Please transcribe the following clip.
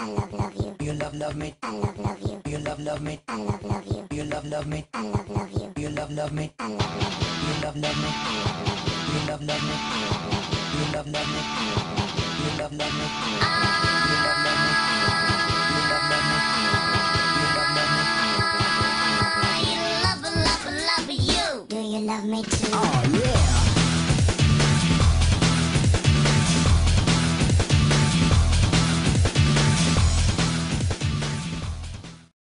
I love love you. You love love me. I love love you. You love love me. I love love you. You love love me. I love love you. You love love me. I love love you. You love love me. I love love you. You love love me. I love love you. You love love me. I love love you. You love love me. I love love you. You love love me. I love love you. You love love me. I love love you. You love love love you. You love me too? Oh yeah.